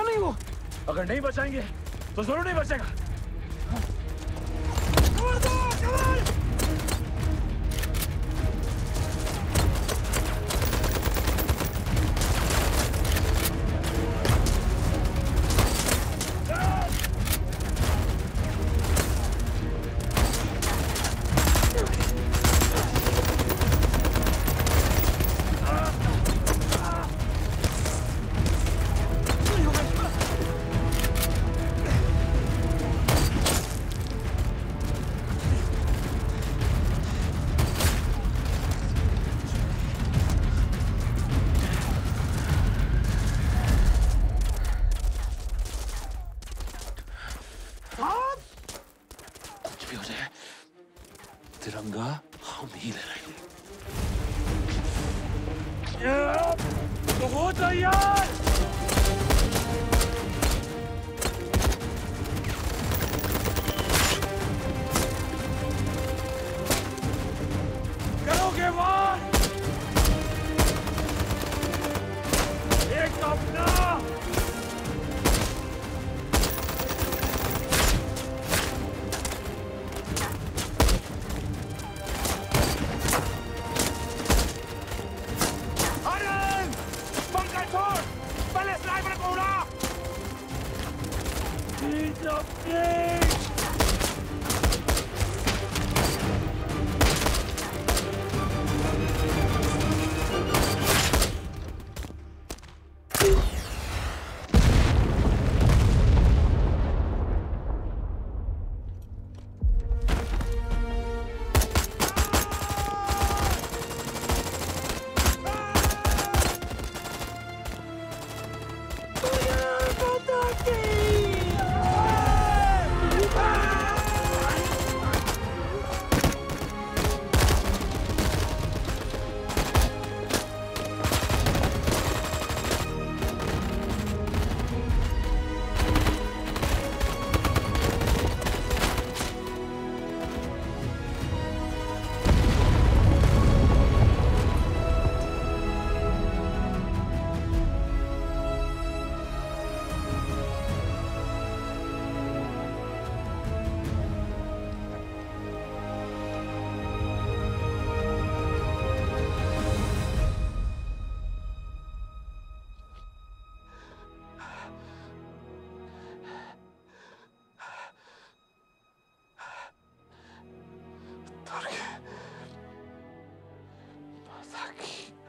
बचेगा नहीं वो? अगर नहीं बचाएँगे तो ज़रूर नहीं बचेगा। भी हो जाए तिरंगा हम ही ले लहराएँगे तो हो तैयार something! Fuck.